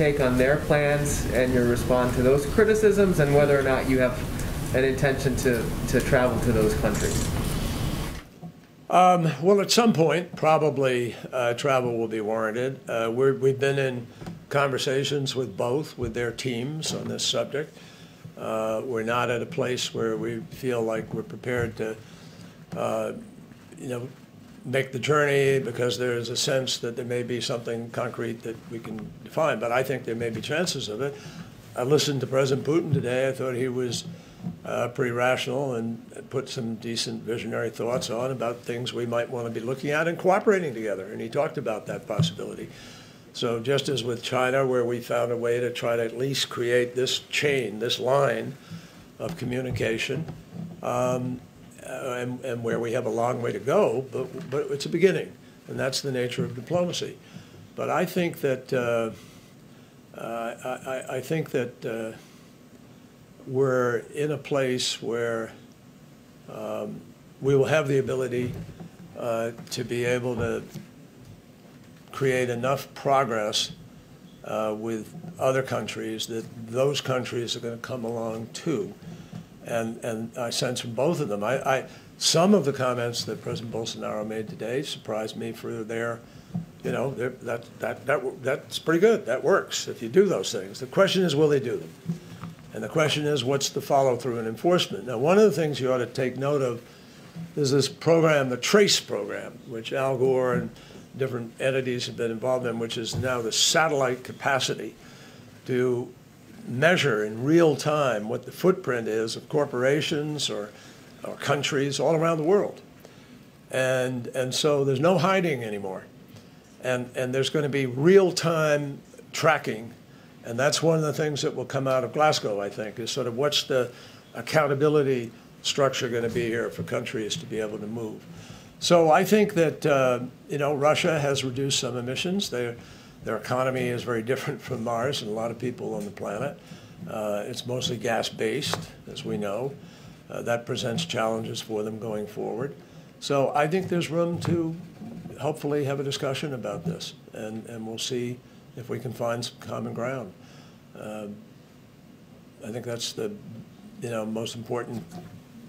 take on their plans and you respond to those criticisms and whether or not you have an intention to, to travel to those countries? Um, well, at some point, probably uh, travel will be warranted. Uh, we're, we've been in conversations with both, with their teams on this subject. Uh, we're not at a place where we feel like we're prepared to, uh, you know, make the journey because there is a sense that there may be something concrete that we can define. But I think there may be chances of it. I listened to President Putin today. I thought he was uh, pretty rational and put some decent visionary thoughts on about things we might want to be looking at and cooperating together. And he talked about that possibility. So just as with China, where we found a way to try to at least create this chain, this line of communication, um, uh, and, and, where we have a long way to go, but, but it's a beginning, and that's the nature of diplomacy. But I think that uh, uh, I, I, think that uh, we're in a place where um, we will have the ability uh, to be able to create enough progress uh, with other countries that those countries are going to come along too. And, and I sense from both of them, I, I, some of the comments that President Bolsonaro made today surprised me for their, you know, that, that, that, that's pretty good. That works if you do those things. The question is, will they do them? And the question is, what's the follow through and enforcement? Now, one of the things you ought to take note of is this program, the TRACE program, which Al Gore and different entities have been involved in, which is now the satellite capacity to measure in real time what the footprint is of corporations or, or countries all around the world. And, and so there's no hiding anymore. And, and there's going to be real time tracking and that's one of the things that will come out of Glasgow, I think, is sort of what's the accountability structure going to be here for countries to be able to move. So I think that uh, you know Russia has reduced some emissions. Their their economy is very different from Mars and a lot of people on the planet. Uh, it's mostly gas-based, as we know. Uh, that presents challenges for them going forward. So I think there's room to hopefully have a discussion about this, and, and we'll see if we can find some common ground. Uh, I think that's the you know most important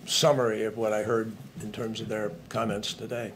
summary of what I heard in terms of their comments today.